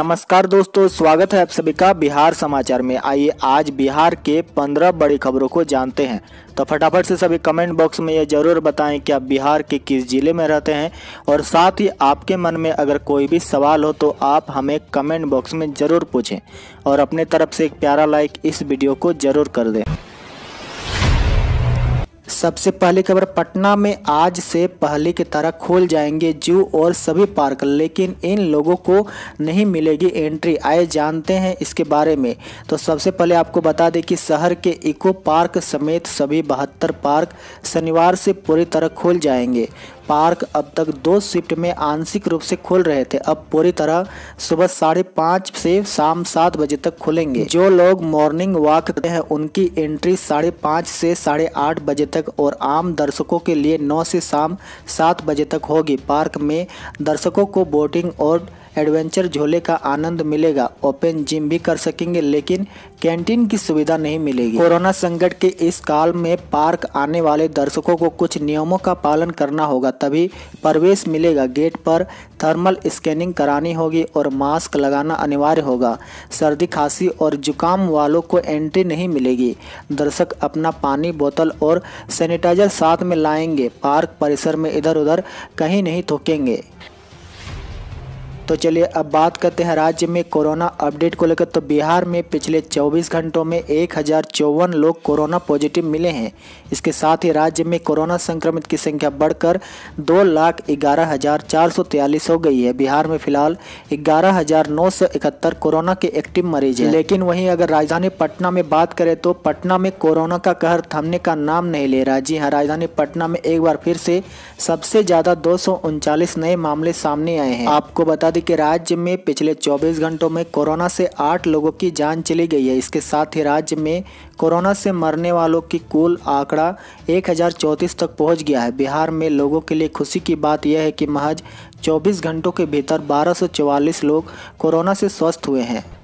नमस्कार दोस्तों, स्वागत है आप सभी का बिहार समाचार में। आइए, आज बिहार के पंद्रह बड़ी खबरों को जानते हैं। तो फटाफट से सभी कमेंट बॉक्स में ये ज़रूर बताएँ कि आप बिहार के किस ज़िले में रहते हैं और साथ ही आपके मन में अगर कोई भी सवाल हो तो आप हमें कमेंट बॉक्स में ज़रूर पूछें और अपने तरफ़ से एक प्यारा लाइक इस वीडियो को ज़रूर कर दें। सबसे पहली खबर, पटना में आज से पहले की तरह खोल जाएँगे जू और सभी पार्क, लेकिन इन लोगों को नहीं मिलेगी एंट्री। आए जानते हैं इसके बारे में। तो सबसे पहले आपको बता दें कि शहर के इको पार्क समेत सभी बहत्तर पार्क शनिवार से पूरी तरह खोल जाएँगे। पार्क अब तक दो शिफ्ट में आंशिक रूप से खुल रहे थे। अब पूरी तरह सुबह साढ़े पाँच से शाम सात बजे तक खुलेंगे। जो लोग मॉर्निंग वॉक करते हैं, उनकी एंट्री साढ़े पाँच से साढ़े आठ बजे तक और आम दर्शकों के लिए नौ से शाम सात बजे तक होगी। पार्क में दर्शकों को बोटिंग और एडवेंचर झोले का आनंद मिलेगा। ओपन जिम भी कर सकेंगे, लेकिन कैंटीन की सुविधा नहीं मिलेगी। कोरोना संकट के इस काल में पार्क आने वाले दर्शकों को कुछ नियमों का पालन करना होगा, तभी प्रवेश मिलेगा। गेट पर थर्मल स्कैनिंग करानी होगी और मास्क लगाना अनिवार्य होगा। सर्दी, खांसी और जुकाम वालों को एंट्री नहीं मिलेगी। दर्शक अपना पानी बोतल और सैनिटाइजर साथ में लाएँगे। पार्क परिसर में इधर उधर कहीं नहीं थूकेंगे। तो चलिए अब बात करते हैं राज्य में कोरोना अपडेट को लेकर। तो बिहार में पिछले 24 घंटों में एक हज़ार चौवन लोग कोरोना पॉजिटिव मिले हैं। इसके साथ ही राज्य में कोरोना संक्रमित की संख्या बढ़कर दो लाख ग्यारह हज़ार चार सौ तैयलीस हो गई है। बिहार में फ़िलहाल ग्यारह हज़ार नौ सौ इकहत्तर कोरोना के एक्टिव मरीज़ हैं। लेकिन वहीं अगर राजधानी पटना में बात करें तो पटना में कोरोना का कहर थमने का नाम नहीं ले रहा जी हाँ राजधानी पटना में एक बार फिर से सबसे ज़्यादा दो नए मामले सामने आए हैं। आपको बता दें कि राज्य में पिछले 24 घंटों में कोरोना से आठ लोगों की जान चली गई है। इसके साथ ही राज्य में कोरोना से मरने वालों की कुल आंकड़ा एक हज़ार चौंतीस तक पहुँच गया है। बिहार में लोगों के लिए खुशी की बात यह है कि महज 24 घंटों के भीतर बारह लोग कोरोना से स्वस्थ हुए हैं।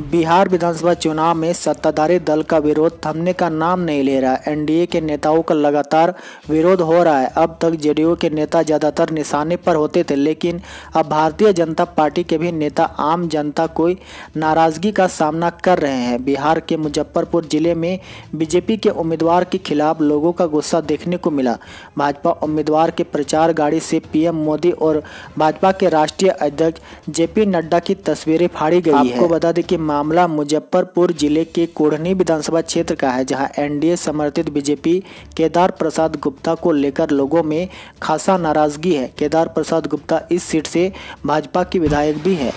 बिहार विधानसभा चुनाव में सत्ताधारी दल का विरोध थमने का नाम नहीं ले रहा। एनडीए के नेताओं का लगातार विरोध हो रहा है। अब तक जेडीयू के नेता ज़्यादातर निशाने पर होते थे लेकिन अब भारतीय जनता पार्टी के भी नेता आम जनता कोई नाराज़गी का सामना कर रहे हैं। बिहार के मुजफ्फरपुर ज़िले में बीजेपी के उम्मीदवार के खिलाफ लोगों का गुस्सा देखने को मिला। भाजपा उम्मीदवार के प्रचार गाड़ी से पीएम मोदी और भाजपा के राष्ट्रीय अध्यक्ष जेपी नड्डा की तस्वीरें फाड़ी गई है। आपको बता दें कि मामला मुजफ्फरपुर ज़िले के कोढ़नी विधानसभा क्षेत्र का है, जहाँ एनडीए समर्थित बीजेपी केदार प्रसाद गुप्ता को लेकर लोगों में खासा नाराज़गी है। केदार प्रसाद गुप्ता इस सीट से भाजपा के विधायक भी है।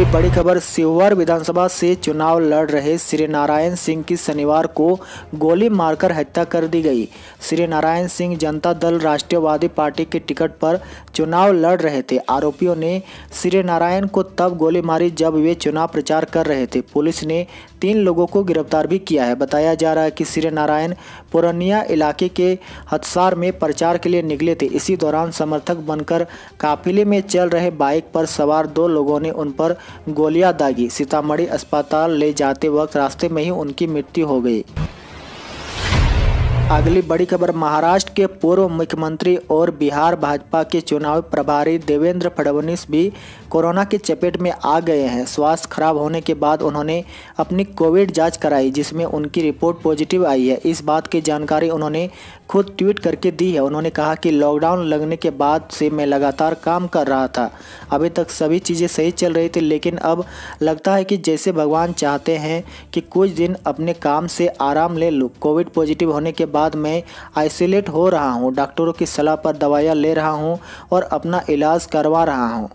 एक बड़ी खबर सिवर विधानसभा से चुनाव लड़ रहे श्री नारायण सिंह की शनिवार को गोली मारकर हत्या कर दी गई। श्री नारायण सिंह जनता दल राष्ट्रीयवादी पार्टी के टिकट पर चुनाव लड़ रहे थे। आरोपियों ने श्री नारायण को तब गोली मारी जब वे चुनाव प्रचार कर रहे थे। पुलिस ने तीन लोगों को गिरफ़्तार भी किया है। बताया जा रहा है कि श्री नारायण पुरनिया इलाके के हथसार में प्रचार के लिए निकले थे। इसी दौरान समर्थक बनकर काफिले में चल रहे बाइक पर सवार दो लोगों ने उन पर गोलियाँ दागी। सीतामढ़ी अस्पताल ले जाते वक्त रास्ते में ही उनकी मृत्यु हो गई। अगली बड़ी खबर, महाराष्ट्र के पूर्व मुख्यमंत्री और बिहार भाजपा के चुनावी प्रभारी देवेंद्र फडणवीस भी कोरोना के चपेट में आ गए हैं। स्वास्थ्य खराब होने के बाद उन्होंने अपनी कोविड जाँच कराई, जिसमें उनकी रिपोर्ट पॉजिटिव आई है। इस बात की जानकारी उन्होंने खुद ट्वीट करके दी है। उन्होंने कहा कि लॉकडाउन लगने के बाद से मैं लगातार काम कर रहा था। अभी तक सभी चीज़ें सही चल रही थी, लेकिन अब लगता है कि जैसे भगवान चाहते हैं कि कुछ दिन अपने काम से आराम ले लूँ। कोविड पॉजिटिव होने के बाद मैं आइसोलेट हो रहा हूँ। डॉक्टरों की सलाह पर दवाइयाँ ले रहा हूँ और अपना इलाज करवा रहा हूँ।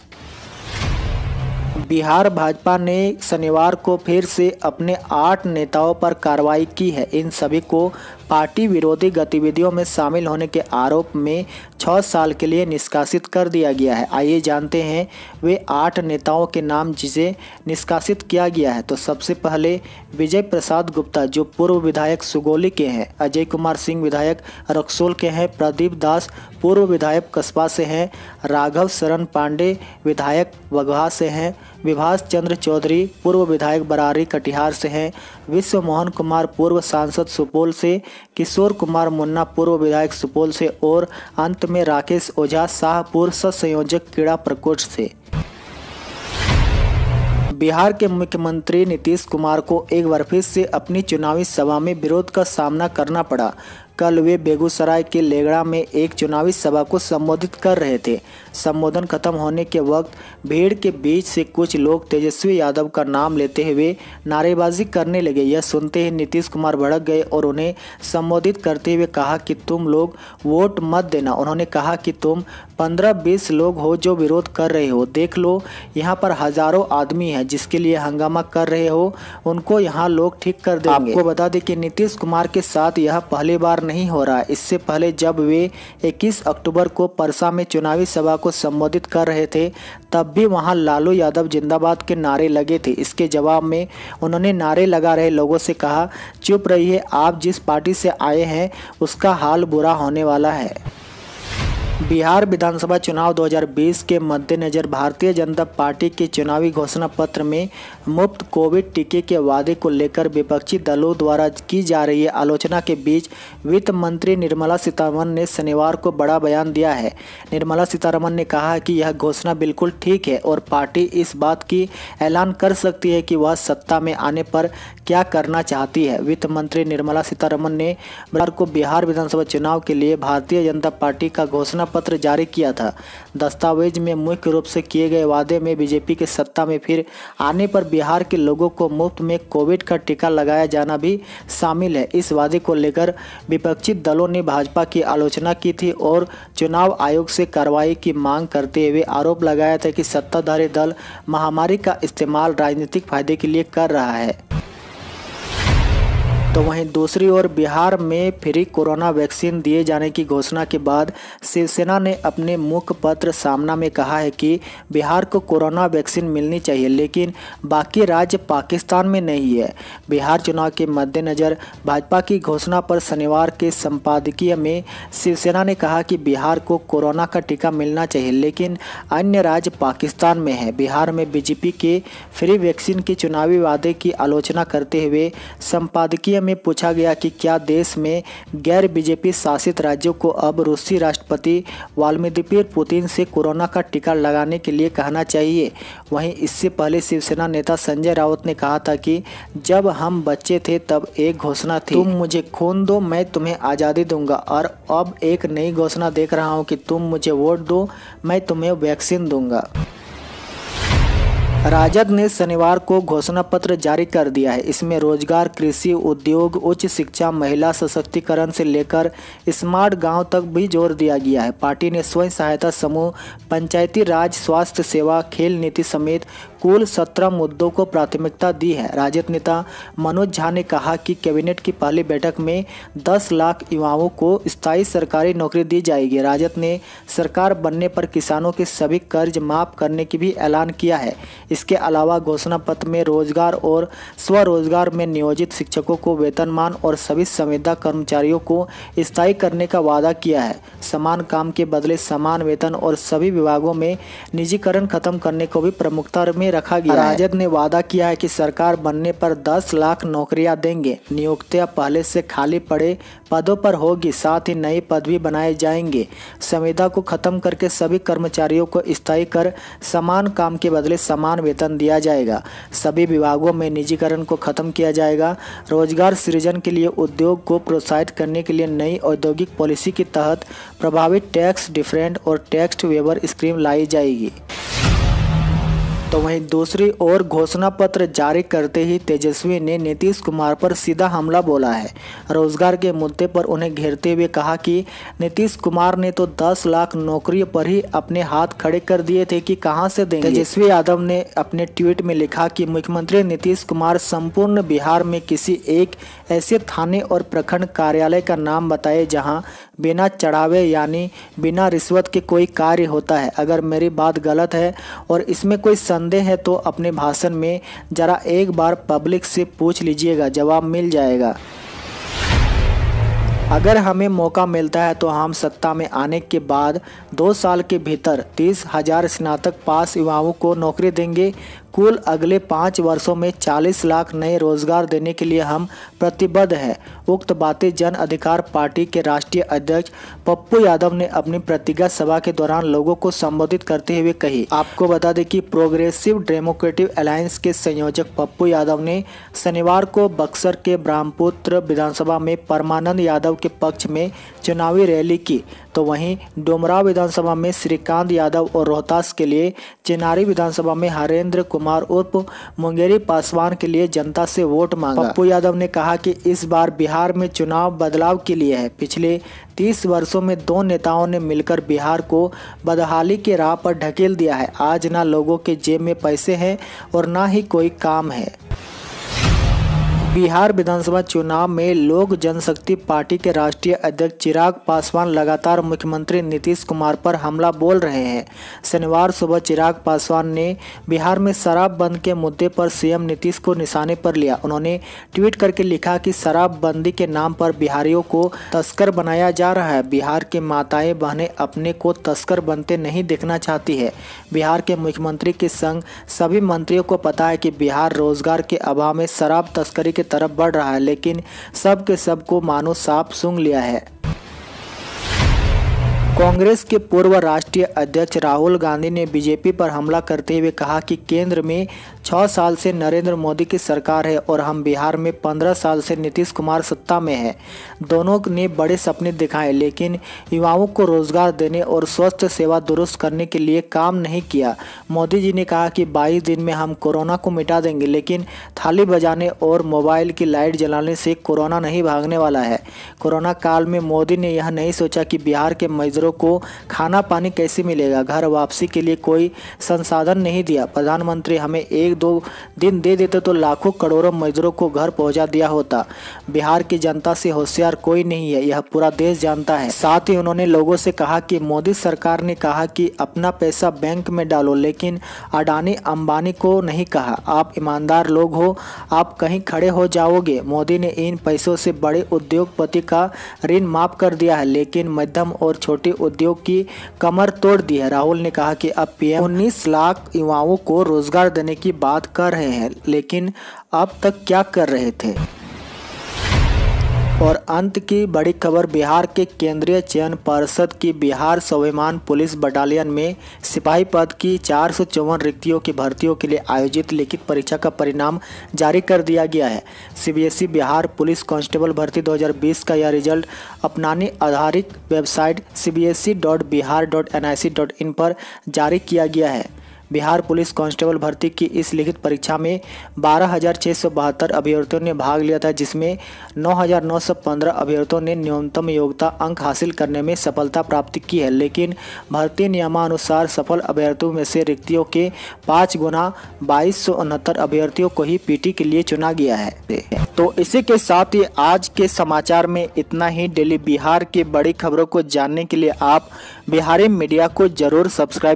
बिहार भाजपा ने शनिवार को फिर से अपने आठ नेताओं पर कार्रवाई की है। इन सभी को पार्टी विरोधी गतिविधियों में शामिल होने के आरोप में छः साल के लिए निष्कासित कर दिया गया है। आइए जानते हैं, वे आठ नेताओं के नाम जिसे निष्कासित किया गया है। तो सबसे पहले विजय प्रसाद गुप्ता, जो पूर्व विधायक सुगोली के हैं। अजय कुमार सिंह विधायक रक्सोल के हैं। प्रदीप दास पूर्व विधायक कस्बा से हैं। राघव शरण पांडे विधायक वगहा से हैं। विभाष चंद्र चौधरी पूर्व विधायक बरारी कटिहार से हैं। विश्व मोहन कुमार पूर्व सांसद सुपौल से, किशोर कुमार मुन्ना पूर्व विधायक सुपौल से और अंत में राकेश ओझा शाहपुर संयोजक क्रीड़ा प्रकोष्ठ से। बिहार के मुख्यमंत्री नीतीश कुमार को एक बार फिर से अपनी चुनावी सभा में विरोध का सामना करना पड़ा। कल वे बेगूसराय के लेगड़ा में एक चुनावी सभा को संबोधित कर रहे थे। संबोधन खत्म होने के वक्त भीड़ के बीच से कुछ लोग तेजस्वी यादव का नाम लेते हुए नारेबाजी करने लगे। यह सुनते ही नीतीश कुमार भड़क गए और उन्हें संबोधित करते हुए कहा कि तुम लोग वोट मत देना। उन्होंने कहा कि तुम पंद्रह बीस लोग हो जो विरोध कर रहे हो। देख लो, यहाँ पर हज़ारों आदमी हैं जिसके लिए हंगामा कर रहे हो। उनको यहाँ लोग ठीक कर देंगे। आपको बता दें कि नीतीश कुमार के साथ यह पहली बार नहीं हो रहा। इससे पहले जब वे 21 अक्टूबर को परसा में चुनावी सभा को संबोधित कर रहे थे, तब भी वहाँ लालू यादव जिंदाबाद के नारे लगे थे। इसके जवाब में उन्होंने नारे लगा रहे लोगों से कहा, चुप रहिए, आप जिस पार्टी से आए हैं, उसका हाल बुरा होने वाला है। बिहार विधानसभा चुनाव 2020 के मद्देनज़र भारतीय जनता पार्टी के चुनावी घोषणा पत्र में मुफ़्त कोविड टीके के वादे को लेकर विपक्षी दलों द्वारा की जा रही आलोचना के बीच वित्त मंत्री निर्मला सीतारमन ने शनिवार को बड़ा बयान दिया है। निर्मला सीतारमन ने कहा कि यह घोषणा बिल्कुल ठीक है और पार्टी इस बात की ऐलान कर सकती है कि वह सत्ता में आने पर क्या करना चाहती है। वित्त मंत्री निर्मला सीतारमन ने को बिहार विधानसभा चुनाव के लिए भारतीय जनता पार्टी का घोषणा घोषणा पत्र जारी किया था। दस्तावेज़ में मुख्य रूप से किए गए वादे में बीजेपी के सत्ता में फिर आने पर बिहार के लोगों को मुफ़्त में कोविड का टीका लगाया जाना भी शामिल है। इस वादे को लेकर विपक्षी दलों ने भाजपा की आलोचना की थी और चुनाव आयोग से कार्रवाई की मांग करते हुए आरोप लगाया था कि सत्ताधारी दल महामारी का इस्तेमाल राजनीतिक फ़ायदे के लिए कर रहा है। तो वहीं दूसरी ओर बिहार में फ्री कोरोना वैक्सीन दिए जाने की घोषणा के बाद शिवसेना ने अपने मुख्य पत्र सामना में कहा है कि बिहार को कोरोना वैक्सीन मिलनी चाहिए, लेकिन बाकी राज्य पाकिस्तान में नहीं है। बिहार चुनाव के मद्देनज़र भाजपा की घोषणा पर शनिवार के संपादकीय में शिवसेना ने कहा कि बिहार को कोरोना का टीका मिलना चाहिए, लेकिन अन्य राज्य पाकिस्तान में है। बिहार में बीजेपी के फ्री वैक्सीन के चुनावी वादे की आलोचना करते हुए संपादकीय में पूछा गया कि क्या देश में गैर बीजेपी शासित राज्यों को अब रूसी राष्ट्रपति वाल्मीदिपिर पुतिन से कोरोना का टीका लगाने के लिए कहना चाहिए? वहीं इससे पहले शिवसेना नेता संजय राउत ने कहा था कि जब हम बच्चे थे तब एक घोषणा थी। तुम मुझे खून दो, मैं तुम्हें आज़ादी दूँगा। और अब एक नई घोषणा देख रहा हूँ कि तुम मुझे वोट दो, मैं तुम्हें वैक्सीन दूँगा। राजद ने शनिवार को घोषणा पत्र जारी कर दिया है। इसमें रोज़गार, कृषि, उद्योग, उच्च शिक्षा, महिला सशक्तिकरण से लेकर स्मार्ट गाँव तक भी ज़ोर दिया गया है। पार्टी ने स्वयं सहायता समूह, पंचायती राज, स्वास्थ्य सेवा, खेल नीति समेत कुल सत्रह मुद्दों को प्राथमिकता दी है। राजद नेता मनोज झा ने कहा कि कैबिनेट की पहली बैठक में 10 लाख युवाओं को स्थायी सरकारी नौकरी दी जाएगी। राजद ने सरकार बनने पर किसानों के सभी कर्ज माफ़ करने की भी ऐलान किया है। इसके अलावा घोषणा पत्र में रोज़गार और स्वरोजगार में नियोजित शिक्षकों को वेतनमान और सभी संविदा कर्मचारियों को स्थायी करने का वादा किया है। समान काम के बदले समान वेतन और सभी विभागों में निजीकरण खत्म करने को भी प्रमुखता में रखा गया राजद ने वादा किया है कि सरकार बनने पर 10 लाख नौकरियाँ देंगे। नियुक्तियाँ पहले से खाली पड़े पदों पर होगी, साथ ही नई पद भी बनाए जाएँगे। संविदा को खत्म करके सभी कर्मचारियों को स्थायी कर समान काम के बदले समान वेतन दिया जाएगा। सभी विभागों में निजीकरण को खत्म किया जाएगा। रोज़गार सृजन के लिए उद्योग को प्रोत्साहित करने के लिए नई औद्योगिक पॉलिसी के तहत प्रभावित टैक्स डिफरेंट और टैक्स वेबर स्कीम लाई जाएगी। तो वहीं दूसरी ओर घोषणा पत्र जारी करते ही तेजस्वी ने नीतीश कुमार पर सीधा हमला बोला है। रोज़गार के मुद्दे पर उन्हें घेरते हुए कहा कि नीतीश कुमार ने तो 10 लाख नौकरियों पर ही अपने हाथ खड़े कर दिए थे कि कहाँ से देंगे। तेजस्वी यादव ने अपने ट्वीट में लिखा कि मुख्यमंत्री नीतीश कुमार संपूर्ण बिहार में किसी एक ऐसे थाने और प्रखंड कार्यालय का नाम बताए जहाँ बिना चढ़ावे यानी बिना रिश्वत के कोई कार्य होता है। अगर मेरी बात गलत है और इसमें कोई संदेह है तो अपने भाषण में ज़रा एक बार पब्लिक से पूछ लीजिएगा, जवाब मिल जाएगा। अगर हमें मौका मिलता है तो हम सत्ता में आने के बाद दो साल के भीतर तीस हज़ार स्नातक पास युवाओं को नौकरी देंगे। कुल अगले पाँच वर्षों में 40 लाख नए रोज़गार देने के लिए हम प्रतिबद्ध हैं। उक्त बातें जन अधिकार पार्टी के राष्ट्रीय अध्यक्ष पप्पू यादव ने अपनी प्रतिज्ञा सभा के दौरान लोगों को संबोधित करते हुए कही। आपको बता दें कि प्रोग्रेसिव डेमोक्रेटिव अलायंस के संयोजक पप्पू यादव ने शनिवार को बक्सर के ब्रह्मपुत्र विधानसभा में परमानंद यादव के पक्ष में चुनावी रैली की। तो वहीं डोमरा विधानसभा में श्रीकांत यादव और रोहतास के लिए चिनारी विधानसभा में हरेंद्र कुमार उर्फ़ मुंगेरी पासवान के लिए जनता से वोट मांगा। पप्पू यादव ने कहा कि इस बार बिहार में चुनाव बदलाव के लिए है। पिछले तीस वर्षों में दो नेताओं ने मिलकर बिहार को बदहाली के राह पर ढकेल दिया है। आज ना लोगों के जेब में पैसे हैं और ना ही कोई काम है। बिहार विधानसभा चुनाव में लोक जनशक्ति पार्टी के राष्ट्रीय अध्यक्ष चिराग पासवान लगातार मुख्यमंत्री नीतीश कुमार पर हमला बोल रहे हैं। शनिवार सुबह चिराग पासवान ने बिहार में शराब बंद के मुद्दे पर सीएम नीतीश को निशाने पर लिया। उन्होंने ट्वीट करके लिखा कि शराब बंदी के नाम पर बिहारियों को तस्कर बनाया जा रहा है। बिहार के माताएँ बहनें अपने को तस्कर बनते नहीं देखना चाहती है। बिहार के मुख्यमंत्री के संग सभी मंत्रियों को पता है कि बिहार रोज़गार के अभाव में शराब तस्करी के तरफ़ बढ़ रहा है, लेकिन सब के सबको मानो साफ़ सूंघ लिया है। कांग्रेस के पूर्व राष्ट्रीय अध्यक्ष राहुल गांधी ने बीजेपी पर हमला करते हुए कहा कि केंद्र में छः साल से नरेंद्र मोदी की सरकार है और हम बिहार में पंद्रह साल से नीतीश कुमार सत्ता में है। दोनों ने बड़े सपने दिखाए, लेकिन युवाओं को रोज़गार देने और स्वस्थ सेवा दुरुस्त करने के लिए काम नहीं किया। मोदी जी ने कहा कि 22 दिन में हम कोरोना को मिटा देंगे, लेकिन थाली बजाने और मोबाइल की लाइट जलाने से कोरोना नहीं भागने वाला है। कोरोना काल में मोदी ने यह नहीं सोचा कि बिहार के मजदूरों को खाना पानी कैसे मिलेगा। घर वापसी के लिए कोई संसाधन नहीं दिया। प्रधानमंत्री, हमें एक दो दिन दे देते तो लाखों करोड़ों मजदूरों को घर पहुँचा दिया होता। बिहार की जनता से होशियार कोई नहीं है, यह पूरा देश जानता है। साथ ही उन्होंने लोगों से कहा कि मोदी सरकार ने कहा कि अपना पैसा बैंक में डालो, लेकिन अडानी अंबानी को नहीं कहा। आप ईमानदार लोग हो, आप कहीं खड़े हो जाओगे। मोदी ने इन पैसों से बड़े उद्योगपति का ऋण माफ़ कर दिया है, लेकिन मध्यम और छोटे उद्योग की कमर तोड़ दी है। राहुल ने कहा कि अब पीएम उन्नीस लाख युवाओं को रोज़गार देने की बात कर रहे हैं, लेकिन अब तक क्या कर रहे थे? और अंत की बड़ी खबर, बिहार के केंद्रीय चयन परिषद की बिहार स्वाभिमान पुलिस बटालियन में सिपाही पद की चार सौ चौवन रिक्तियों की भर्तियों के लिए आयोजित लिखित परीक्षा का परिणाम जारी कर दिया गया है। सीबीएसई बिहार पुलिस कांस्टेबल भर्ती 2020 का यह रिज़ल्ट अपनाने आधारित वेबसाइट सी पर जारी किया गया है। बिहार पुलिस कांस्टेबल भर्ती की इस लिखित परीक्षा में बारह अभ्यर्थियों ने भाग लिया था, जिसमें नौ हज़ार नौ सौ पंद्रह अभ्यर्थियों ने न्यूनतम योग्यता अंक हासिल करने में सफलता प्राप्त की है। लेकिन भर्ती नियमानुसार सफल अभ्यर्थियों में से रिक्तियों के पाँच गुना बाईस अभ्यर्थियों को ही पीटी के लिए चुना गया है। तो इसी के साथ ही आज के समाचार में इतना ही। डेली बिहार की बड़ी खबरों को जानने के लिए आप बिहारी मीडिया को ज़रूर सब्सक्राइब